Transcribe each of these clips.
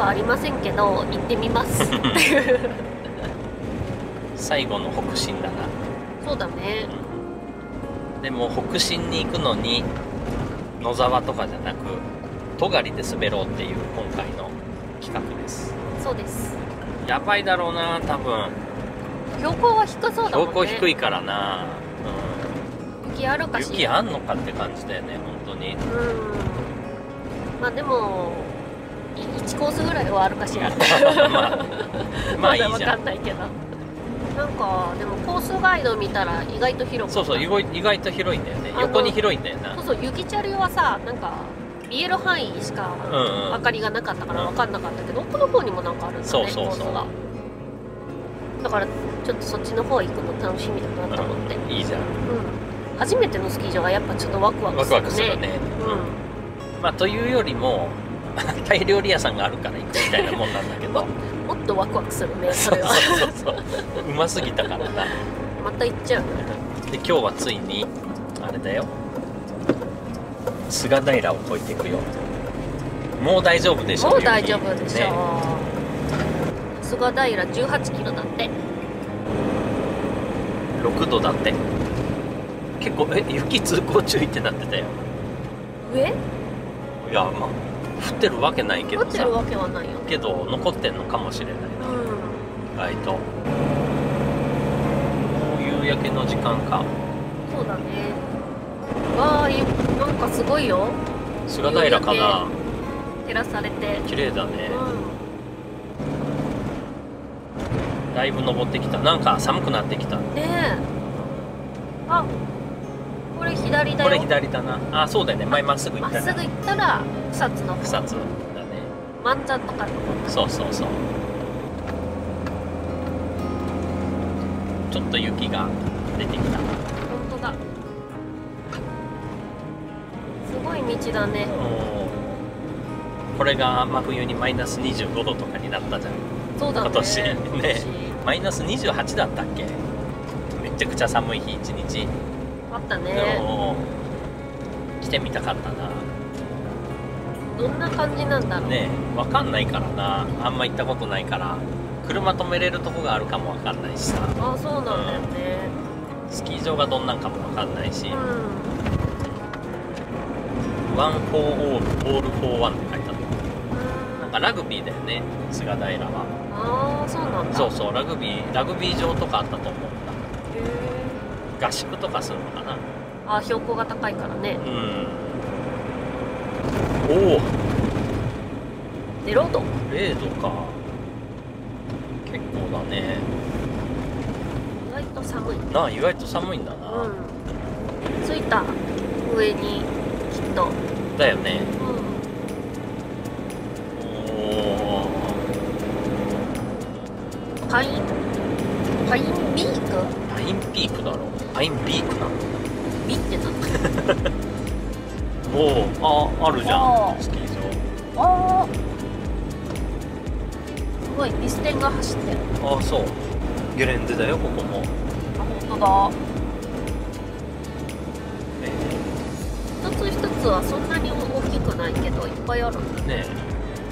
はありませんけど行ってみます。最後の北進だな。そうだね。でも北進に行くのに野沢とかじゃなく戸狩で滑ろうっていう今回の企画です。そうです。やばいだろうな多分。標高は低そうだもんね。標高低いからな、雪あるうん、かしら。雪あんのかって感じだよね本当に。うん。まあでもい1コースぐらいはあるかしらまあまあいいじゃんかんないけど。なんかでもコースガイド見たら意外と広くそうそう意外と広いんだよね。横に広いんだよな。そうそう雪チャリはさなんか見える範囲しかうんうん。明かりがなかったから分かんなかったけど、奥の方にもなんかあるんだねそうそうそう。コースが。だからちょっとそっちの方行くの楽しみだなと思って、うん。いいじゃん。うん。初めてのスキー場はやっぱちょっとワクワクワクするね。ワクするね、うまあというよりも タイ料理屋さんがあるから行くみたいなもんなんだけど。んもっとワクワクするねそれはそうそう。そううますぎたからな。また行っちゃう。ねで今日はついにあれだよ。菅平を越えていくよ。もう大丈夫でしょもう大丈夫でしょね。う、菅平18キロだって。6度だって。結構え雪通行注意ってなってたよ。上いやまあ降ってるわけないけどさ。降ってるわけはないよね。けど残ってんのかもしれないな。うん。意外と。夕焼けの時間か。そうだね。わあいなんかすごいよ。菅平かな。照らされて。綺麗だね。うだいぶ登ってきた。なんか寒くなってきた。んねえ。あこれ左だよ。これ左だな。あそうだよね。前まっすぐ行ったらまっすぐ行ったら草津の方。草津だね。万山とかの方。そうそうそう。ちょっと雪が出てきた。本当だ。すごい道だね。これが真冬にマイナス25度とかになったじゃん。そうだね。今年。ね。マイナス28だったっけ？めちゃくちゃ寒い日一日。あったね。うん来てみたかったな。どんな感じなんだろう。ねえわかんないからな。あんま行ったことないから。車止めれるとこがあるかもわかんないしさ。あそうなんだよね。スキー場がどんなんかもわかんないし。うん「 One for all, all for one」って書いてあったなんかラグビーだよね菅平は。ああそうなんだ。そうそうラグビーラグビー場とかあったと思う合宿とかするのかな。ーあ標高が高いからね。うん。おお。0度0度か。結構だね。意外と寒い。なあ意外と寒いんだな、うん。着いた上にきっと。だよね。うおおんパインパインビーク？パインピークだろパインビークなの？ビってなんだおお ああるじゃあんスキー場。あー。すごいミステンが走ってる。ああそう。ゲレンデだよここも。あ本当だ。え一つ一つはそんなに大きくないけどいっぱいある。ーね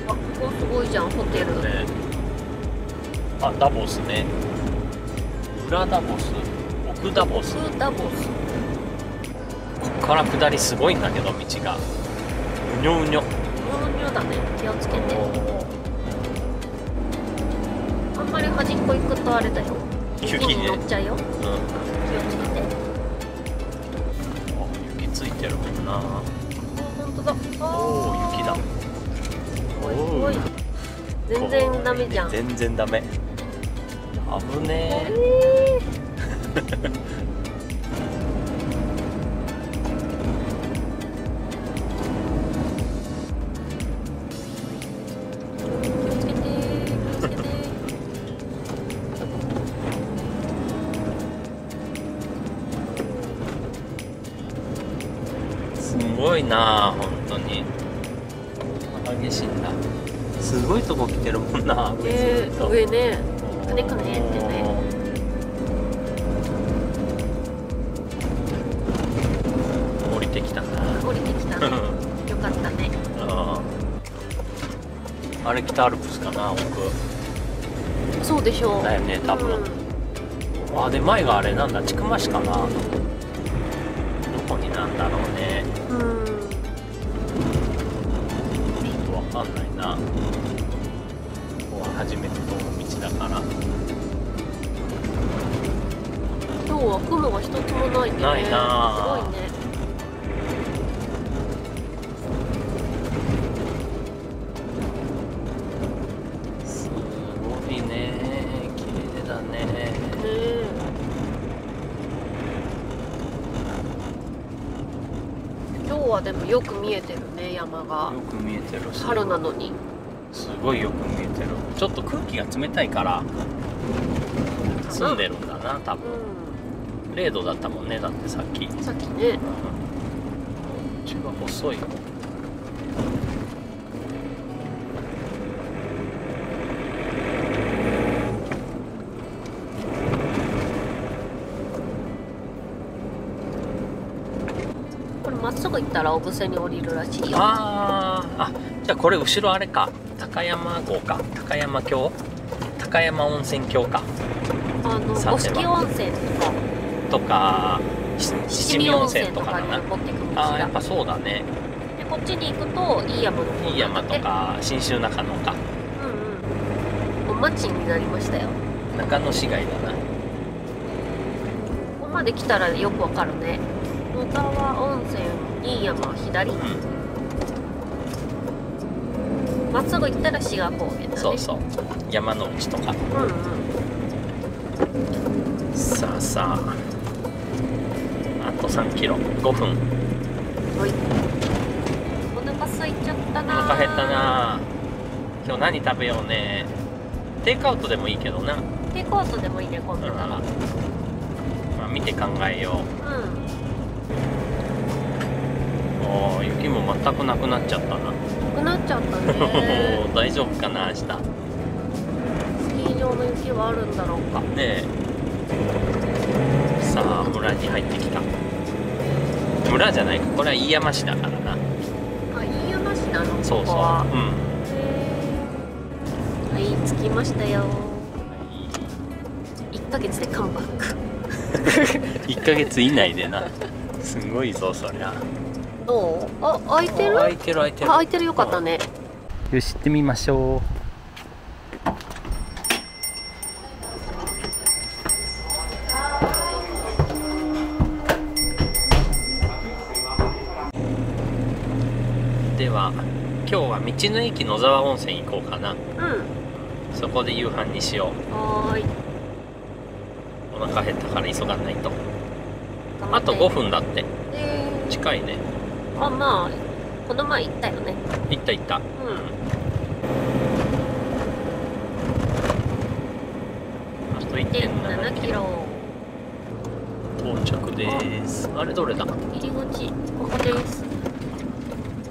あここすごいじゃんホテル。え。ねあダボスね。裏ダボス奥ダボス。こスダボスっから下りすごいんだけど道が。うにょうにょ。ニョニョだね。気をつけて。あんまり端っこ行くとあれだよ。雪雪にね乗っちゃうよ。うん。気をつけて。あ雪ついてるもんな。あ本当だ。おおあ雪だ。おいおい。全然ダメじゃん。全然ダメ。危ねえ。えすごいなあ本当に。激しいんだ。すごいとこ来てるもんな上ずねっと上ね。くねくね。ってねりてきたな。降りてきたね。よかったね。あれ北アルプスかな奥。そうでしょう。だよね多分、うんあで前があれなんだ千曲市かな。どこになんだろうね。うん。ちょっとわかんないな。ここは初めて通る道だから。今日は雲が一つもないね。ないなすごいね日はでもよく見えてるね山が。よく見えてる春なのに。すごいよく見えてる。ちょっと空気が冷たいから澄んでるんだな多分。う0度だったもんねだってさっき。んさっきね。血が細いたら小布施に降りるらしいよ。あーあじゃあこれ後ろあれか。高山号か。高山峡高山温泉峡か。あの五色温泉とか。とかし七味温泉とかだな。に持ってくるかしらあーやっぱそうだね。でこっちに行くといい山の方いい山とかか信州中野か。うんうん。お町になりましたよ。中野市街だな。ここまで来たらよくわかるね。野沢温泉いい山は左。うん。まっすぐ行ったら志賀高原だねそうそう。山の内とか。うんうん。さあさあ。あと3キロ。5分。はい。お腹空いちゃったおな腹減ったな。今日何食べようね。テイクアウトでもいいけどな、テイクアウトでもいいね混んでたらまあ、見て考えよう。んうおー雪も全くなくなっちゃったな。なくなっちゃったおね。ー 大丈夫かな明日。スキー場の雪はあるんだろうか。ねえ。さあ村に入ってきた。村じゃないか。これは飯山市だからな。あ飯山市なの？そうそう。ここは。うん。はい着きましたよ。1ヶ月でカムバック。1ヶ月以内でな。すごいぞそりゃどう？あ開いてる？開いてる開いてる。あ開いてる。よかったね。よし行ってみましょう。では今日は道の駅野沢温泉行こうかな。うんそこで夕飯にしよはーい。うお腹減ったから急がないと。あと5分だって。え近いね。ー、あまあこの前行ったよね。行った行った。うん。あと1.7 1.7キロキロ。到着です。あ。れどれだ？入り口。ここです。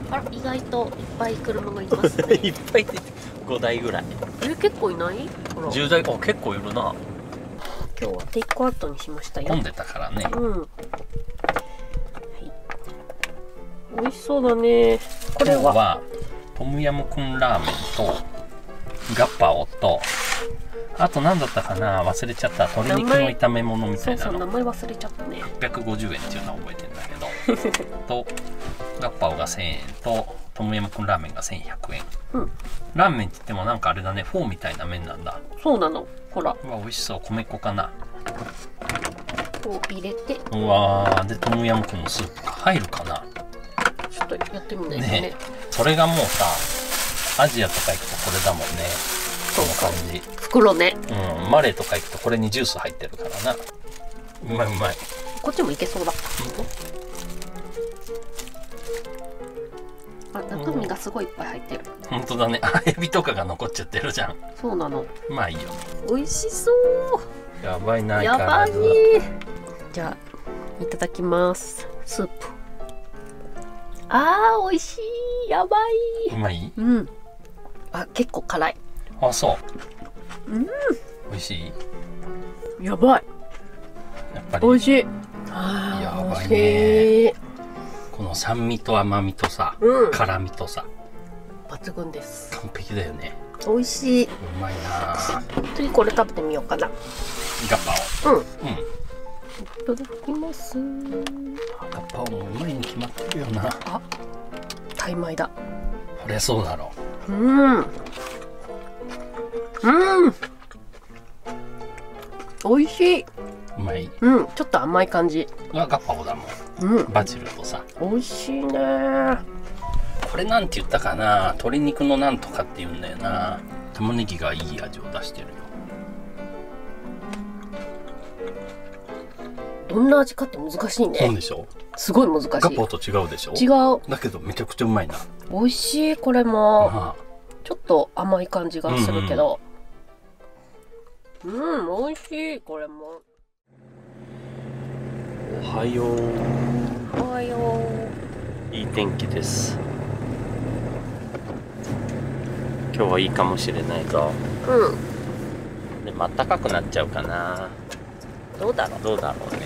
あら意外といっぱい車がいますね。いっぱい出て5台ぐらい。え結構いない？ほら。10台？あ結構いるな。今日はテイクアウトにしましたよ。混んでたからね。うん、はい、美味しそうだね。これは？トムヤムクンラーメンとガッパオとあと何だったかな？忘れちゃった。鶏肉の炒め物みたそいうなの。そう名前忘れちゃったね。850円っていうのは覚えてるんだけど。とガッパオが1000円とトムヤムクンラーメンが1100円。うん。ラーメンって言ってもなんかあれだね。フォーみたいな麺なんだ。そうなの。ほら。うわ美味しそう。米粉かな。こう入れて。うわー。でトムヤムクンのスープが入るかなとやってみないとね。ね。それがもうさアジアとか行くとこれだもんね。この感じ。袋ね。うん。マレーとか行くとこれにジュース入ってるからな。うまいうまい。こっちもいけそうだ。あ中身がすごいいっぱい入ってる。本当だね。あエビとかが残っちゃってるじゃん。そうなの。まあいいよ。美味しそう。やばいなやばい。じゃあいただきます。スープあー美味しい。やばい。うまい？うん。あ結構辛い。あそう。うん。美味しい？やばい。やっぱり。美味しい。やばいね。美味しいの酸味と甘みとさ、うん。辛みとさ。抜群です。完璧だよね。美味しい。うまいな次これ食べてみようかな。ガパうん。オうんいただきます。ガパオもうまいに決まってるよな。あタイ米だ。これそうだろう。ん。うん。美味しい。うまい。うん。ちょっと甘い感じ。がガパオだもうん。んバジルとさ。美味しいね。これなんて言ったかな。鶏肉のなんとかって言うんだよな。玉ねぎがいい味を出してるよどんな味かって難しいそうねでしょ？すごい難しい。ガパオと違うでしょ？違う。だけどめちゃくちゃうまいな。美味しいこれも。まあちょっと甘い感じがするけど。うん、美味しいこれも。おはよう。おはよいい天気です。今日はいいかもしれないぞ。ううん。でも暖かくなっちゃうかなどうだろう。どうだろうね。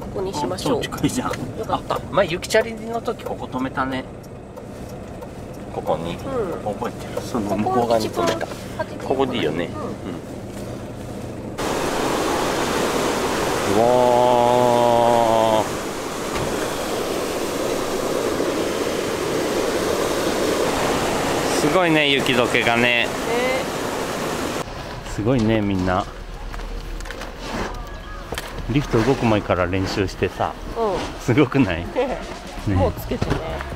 ここにしましょう。近いじゃん。よかった。前雪チャリの時ここ止めたね。ここに。うん。覚えてる？その向こう側に止めた。ここでいいよね。うわー。すごいね雪解けがねすごいねみんな。リフト動く前から練習してさ。うすごくない、ん ねもうつけてね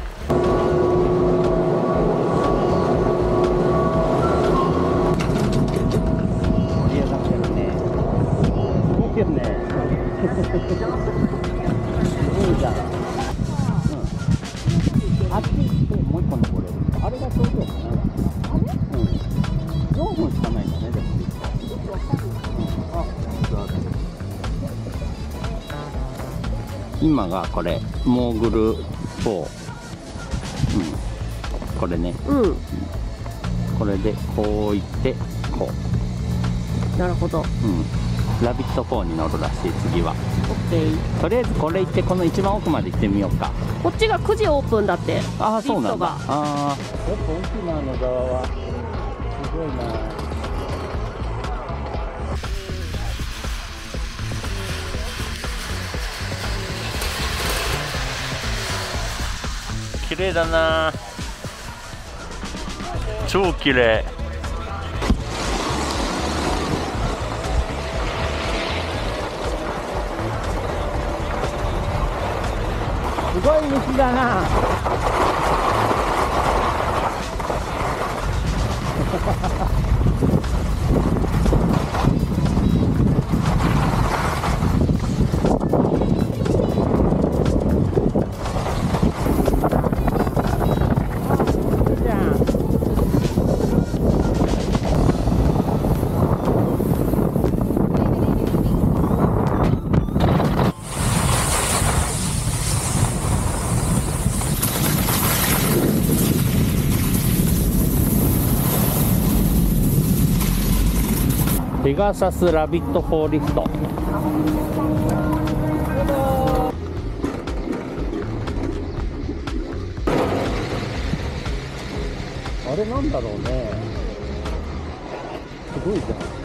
今がこれモーグル4。うん。これね。うん。これでこう行ってこう。なるほど。うん、ラビット4に乗るらしい次は。OK とりあえずこれ行ってこの一番奥まで行ってみようか。こっちが9時オープンだって。ああそうなんだ。ああやっぱ沖縄の側はすごいな綺麗だな。超綺麗。すごい道だな。ガサスラビット4リフト。あれなんだろうね。すごいじゃん。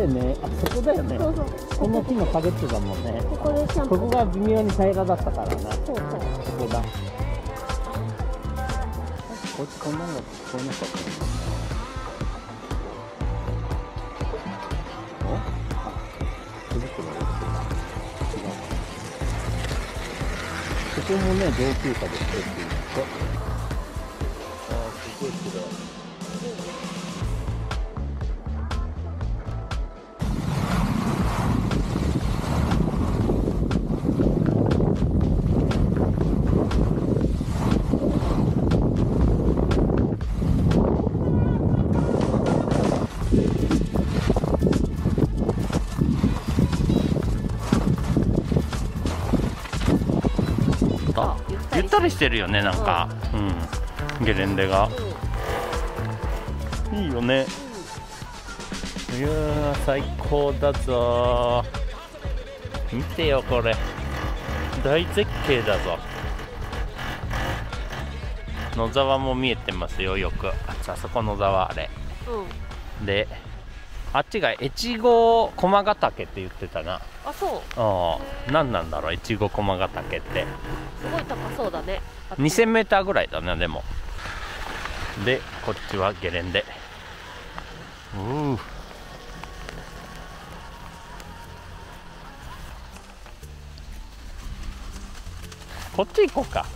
だよねあそこだよね。そうそう。この木の陰ってたもんね。ここでキャンプここが微妙に平らだったからな。そうそう。ここだこっちこんなのが聞こえなかった。ここもね同級者ですよあったりしてるよねなんか。うん、ゲレンデが。いいよね。いやー最高だぞー。見てよこれ。大絶景だぞ。野沢も見えてますよよく。ああそこ野沢あれ。うん。であっちが越後駒ヶ岳って言ってたな。あそう。ああ何なんだろう越後駒ヶ岳って。すごい高そうだね。あ 2000m ぐらいだねでも。でこっちはゲレンデ。うーこっち行こうか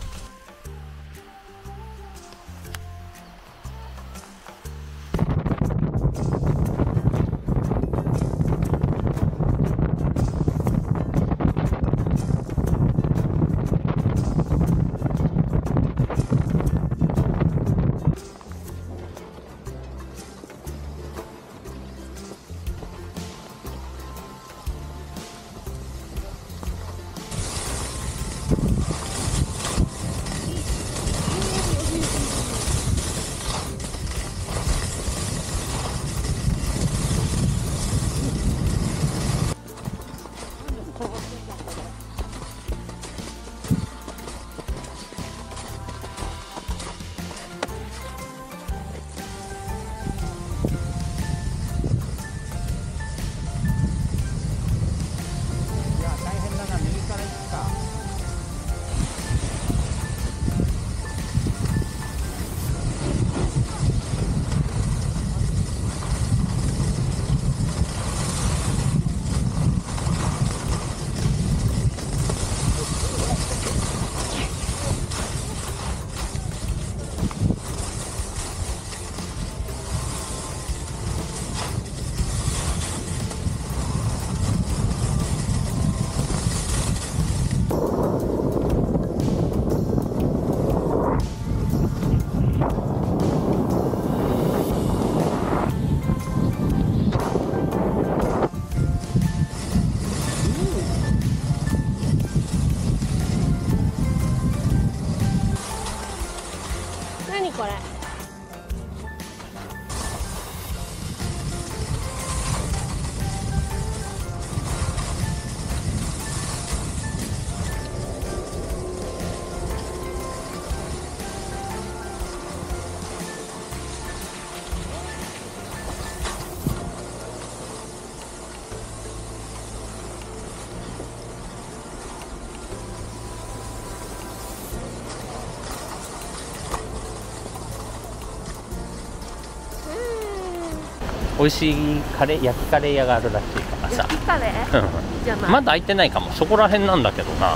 美味しいカレー焼きカレー屋があるらしいからさ。焼きカレー？まだ開いてないかも。そこら辺なんだけどな、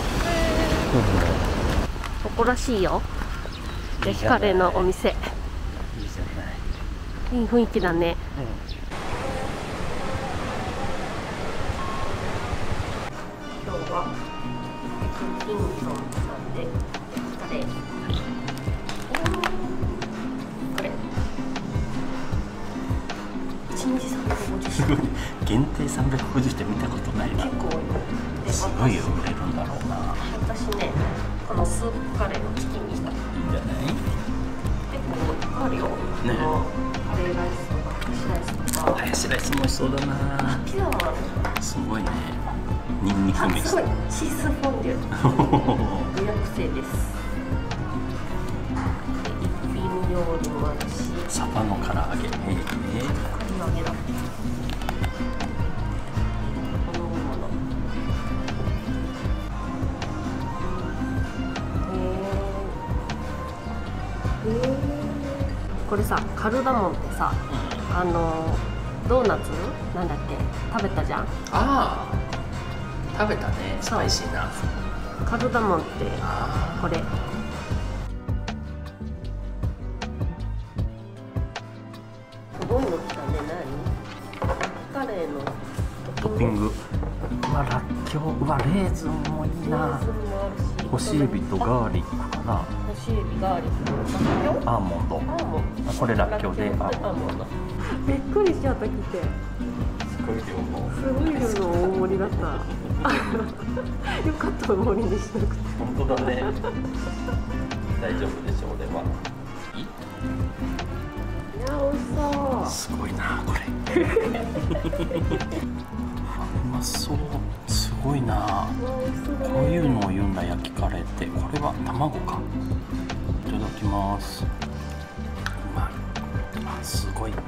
そこらしいよ。焼きカレーのお店。いいじゃない。いい雰囲気だね定350って見たことないな結構多いですごいよ売れるんだろうな私ねこのスープカレーのチキンにしたいいんじゃない結構あるよ、ねカレーライスとかハヤシライスとかハヤシライスも美味しそうだなピザはすごいねニンニクあ飯すごいチーズフォンデュ予約制です一品料理もあるしサバの唐揚げええ唐揚げださカルダモンってさあのドーナツ？なんだっけ？食べたじゃん？ああ。食べたね。スパイシーな。カルダモンってあこれ。すごいの来たね。何？カレーの。トッピング。うわらっきょう。うわレーズンもいいな。干しエビとガーリックかな。干しエビガーリックアーモンド。アーモンド。あこれらっきょうでアーモンド。びっくりしちゃった来て。すごい量の。すごい量の大盛りだった。よかった大盛りにしなくて。本当だね。大丈夫でしょう俺は。いい？や美味しそう。すごいなこれ。うまそう。すごいな。こういうのを言うんだ焼きカレーって。これは卵かます。うまいあすごい。想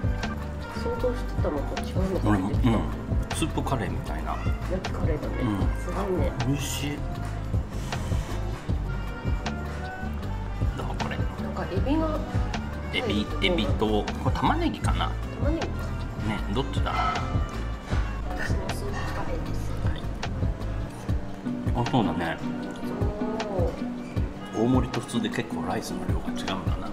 像してたのと違うの俺もうん。スープカレーみたいな。焼きカレーだね、うん。すごいね。美味しい。どうこれ。なんかエビがエビエビとこれ玉ねぎかな。玉ねぎか。ねどっちだ？私のスープカレーです。あそうだね大盛りと普通で結構ライスの量が違うんだな。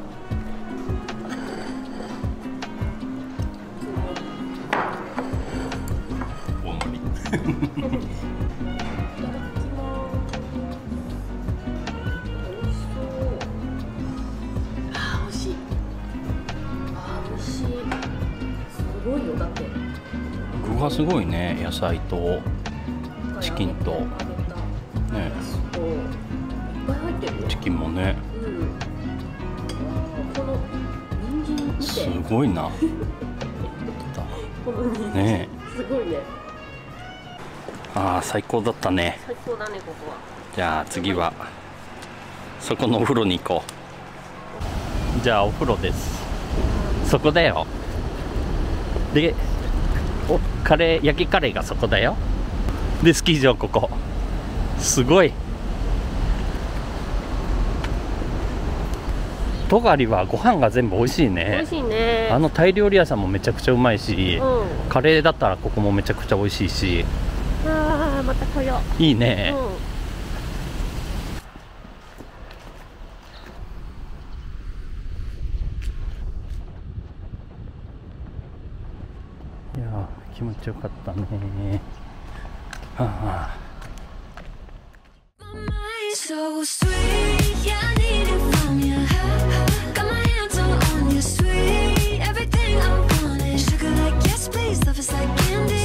大盛り。あー美味しい。あー美味しい。すごいよだって。具がすごいね。野菜とチキンとね。うん。すごいな。ねすごいね。あー最高だったね。最高だねここは。じゃあ次はそこのお風呂に行こう。じゃあお風呂です。そこだよ。でおカレー焼きカレーがそこだよ。でスキー場ここ。すごいトガリはご飯が全部美味しい美ね味しいね。あのタイ料理屋さんもめちゃくちゃうまいし、うん。カレーだったらここもめちゃくちゃ美味しいし。あーまた来よいいうね、いやー気持ちよかったね。はあ feels like candy.